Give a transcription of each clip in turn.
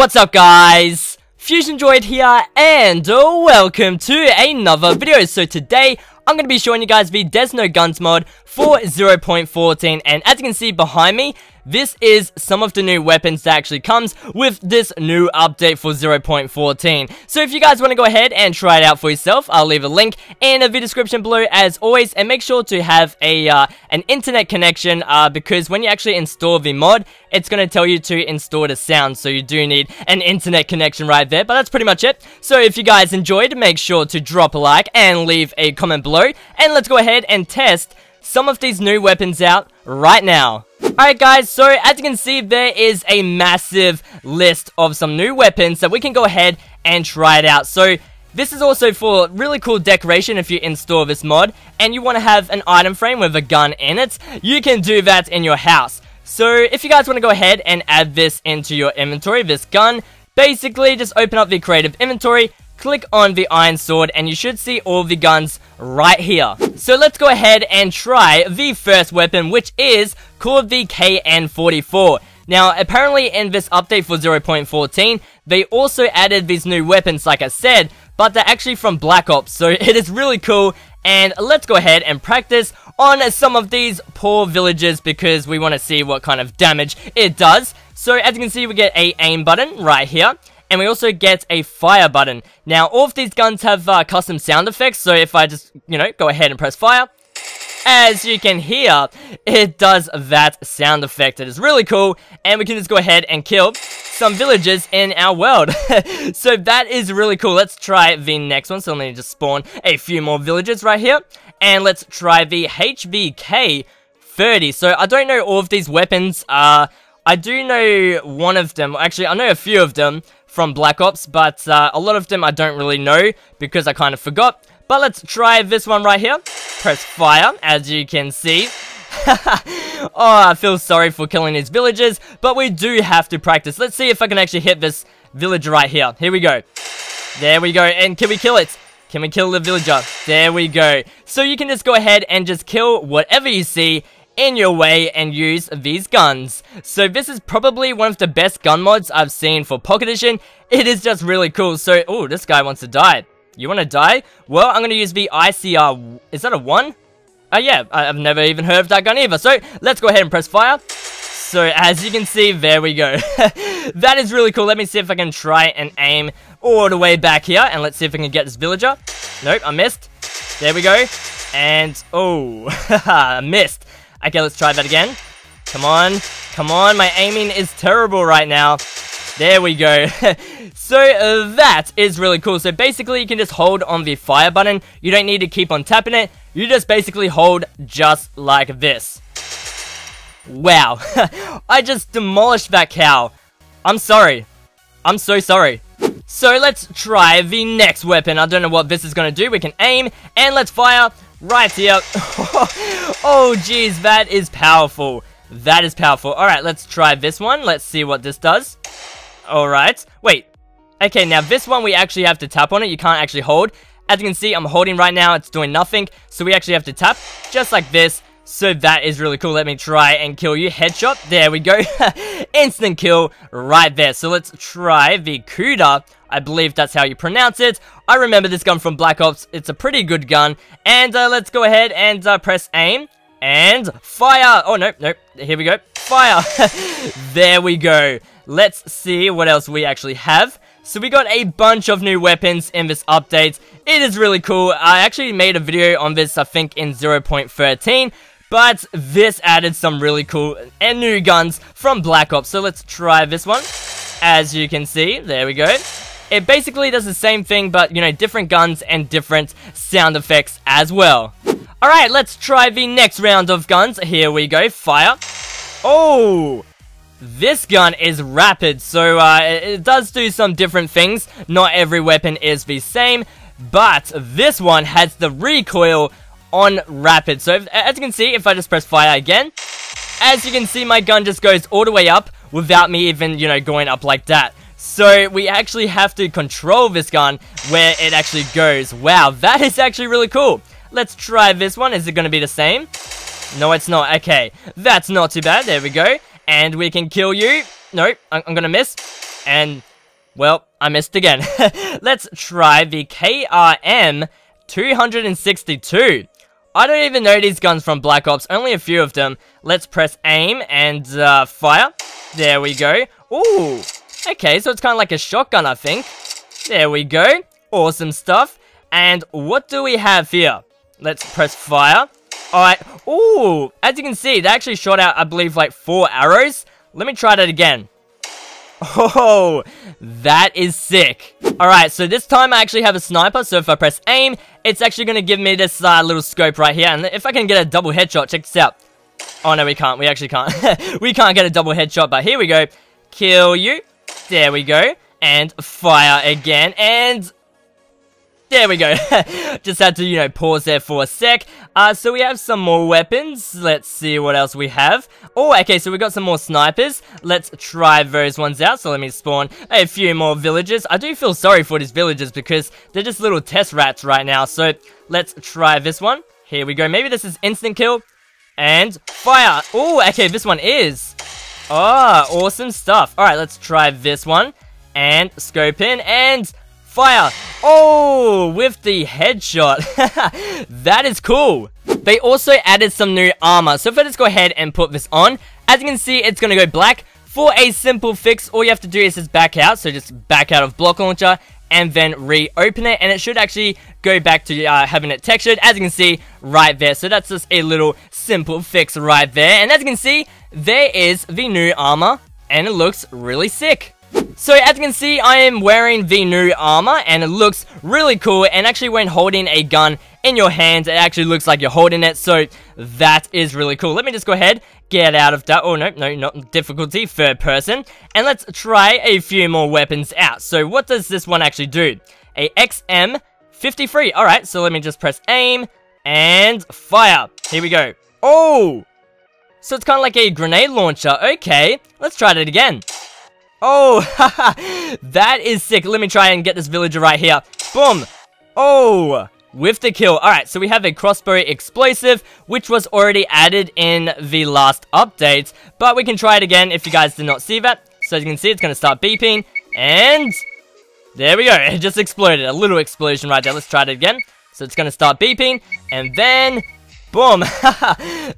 What's up guys? FuzionDroid here and uh, welcome to another video. So today I'm going to be showing you guys the Desno Guns mod for 0.14 and as you can see behind me this is some of the new weapons that actually comes with this new update for 0.14. So if you guys want to go ahead and try it out for yourself, I'll leave a link in the video description below as always. And make sure to have a uh, an internet connection uh, because when you actually install the mod, it's going to tell you to install the sound. So you do need an internet connection right there. But that's pretty much it. So if you guys enjoyed, make sure to drop a like and leave a comment below. And let's go ahead and test some of these new weapons out right now. Alright guys, so as you can see, there is a massive list of some new weapons that we can go ahead and try it out. So, this is also for really cool decoration if you install this mod, and you want to have an item frame with a gun in it, you can do that in your house. So, if you guys want to go ahead and add this into your inventory, this gun, basically just open up the creative inventory, click on the iron sword and you should see all the guns right here. So let's go ahead and try the first weapon which is called the KN44. Now, apparently in this update for 0.14, they also added these new weapons like I said, but they're actually from Black Ops, so it is really cool, and let's go ahead and practice on some of these poor villagers because we want to see what kind of damage it does. So as you can see, we get a aim button right here, and we also get a fire button. Now, all of these guns have uh, custom sound effects, so if I just, you know, go ahead and press fire, as you can hear, it does that sound effect. It is really cool, and we can just go ahead and kill some villagers in our world. so that is really cool. Let's try the next one. So let me just spawn a few more villagers right here. And let's try the HVK 30. So I don't know all of these weapons. Uh, I do know one of them. Actually, I know a few of them from Black Ops, but uh, a lot of them I don't really know because I kind of forgot. But let's try this one right here. Press fire, as you can see. oh, I feel sorry for killing these villagers, but we do have to practice. Let's see if I can actually hit this villager right here. Here we go. There we go, and can we kill it? Can we kill the villager? There we go. So you can just go ahead and just kill whatever you see in your way and use these guns. So this is probably one of the best gun mods I've seen for Pocket Edition. It is just really cool. So, oh, this guy wants to die. You want to die? Well, I'm going to use the ICR. Is that a 1? Oh, uh, yeah. I've never even heard of that gun either. So, let's go ahead and press fire. So, as you can see, there we go. that is really cool. Let me see if I can try and aim all the way back here. And let's see if I can get this villager. Nope, I missed. There we go. And, oh, missed. Okay, let's try that again. Come on. Come on, my aiming is terrible right now. There we go. so uh, that is really cool. So basically you can just hold on the fire button. You don't need to keep on tapping it. You just basically hold just like this. Wow. I just demolished that cow. I'm sorry. I'm so sorry. So let's try the next weapon. I don't know what this is going to do. We can aim and let's fire right here. oh, jeez, that is powerful. That is powerful. Alright, let's try this one. Let's see what this does. Alright. Wait. Okay, now this one we actually have to tap on it. You can't actually hold. As you can see, I'm holding right now. It's doing nothing. So we actually have to tap just like this. So that is really cool. Let me try and kill you. Headshot. There we go. Instant kill right there. So let's try the Kuda. I believe that's how you pronounce it. I remember this gun from Black Ops. It's a pretty good gun. And uh, let's go ahead and uh, press aim. And fire. Oh, no, no. Here we go. Fire. there we go. Let's see what else we actually have. So we got a bunch of new weapons in this update. It is really cool. I actually made a video on this, I think, in 0.13. But this added some really cool and new guns from Black Ops. So let's try this one. As you can see, there we go. It basically does the same thing, but, you know, different guns and different sound effects as well. Alright, let's try the next round of guns. Here we go. Fire. Oh! This gun is rapid, so uh, it does do some different things. Not every weapon is the same, but this one has the recoil on rapid. So if, as you can see, if I just press fire again, as you can see, my gun just goes all the way up without me even, you know, going up like that. So we actually have to control this gun where it actually goes. Wow, that is actually really cool. Let's try this one. Is it going to be the same? No, it's not. Okay, that's not too bad. There we go. And we can kill you. Nope, I'm, I'm going to miss. And Well, I missed again. Let's try the KRM 262. I don't even know these guns from Black Ops, only a few of them. Let's press aim and uh, fire. There we go. Ooh, okay, so it's kind of like a shotgun, I think. There we go. Awesome stuff. And what do we have here? Let's press fire. Alright, ooh, as you can see, they actually shot out, I believe, like four arrows. Let me try that again. Oh, that is sick. Alright, so this time I actually have a sniper, so if I press aim, it's actually going to give me this uh, little scope right here. And if I can get a double headshot, check this out. Oh, no, we can't. We actually can't. we can't get a double headshot, but here we go. Kill you. There we go. And fire again. And there we go. Just had to, you know, pause there for a sec. Uh, so we have some more weapons. Let's see what else we have. Oh, okay, so we got some more snipers. Let's try those ones out. So let me spawn a few more villagers. I do feel sorry for these villagers because they're just little test rats right now. So let's try this one. Here we go. Maybe this is instant kill. And fire. Oh, okay, this one is. Oh, awesome stuff. Alright, let's try this one. And scope in. And Fire! Oh, with the headshot. that is cool. They also added some new armor. So if I just go ahead and put this on, as you can see, it's going to go black. For a simple fix, all you have to do is just back out. So just back out of BlockLauncher and then reopen it and it should actually go back to uh, having it textured as you can see right there so that's just a little simple fix right there and as you can see there is the new armor and it looks really sick so as you can see, I am wearing the new armor and it looks really cool and actually when holding a gun in your hands, it actually looks like you're holding it, so that is really cool. Let me just go ahead, get out of that, oh no, no, not difficulty, third person, and let's try a few more weapons out. So what does this one actually do? A XM53, alright, so let me just press aim, and fire. Here we go. Oh! So it's kind of like a grenade launcher, okay, let's try that again. Oh, that is sick. Let me try and get this villager right here. Boom. Oh, with the kill. Alright, so we have a crossbow explosive, which was already added in the last update. But we can try it again if you guys did not see that. So as you can see, it's going to start beeping. And there we go. It just exploded. A little explosion right there. Let's try it again. So it's going to start beeping. And then Boom!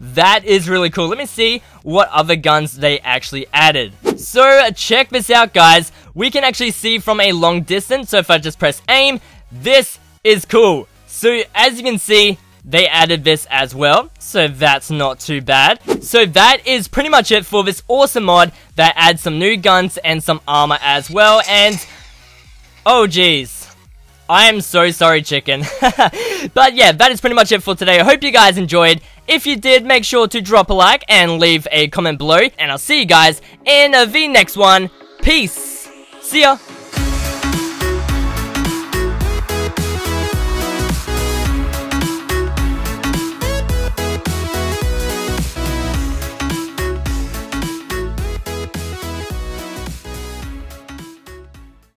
that is really cool. Let me see what other guns they actually added. So, check this out, guys. We can actually see from a long distance, so if I just press aim, this is cool. So, as you can see, they added this as well, so that's not too bad. So that is pretty much it for this awesome mod that adds some new guns and some armor as well, and... Oh, geez. I am so sorry, chicken. but yeah, that is pretty much it for today. I hope you guys enjoyed. If you did, make sure to drop a like and leave a comment below. And I'll see you guys in the next one. Peace. See ya.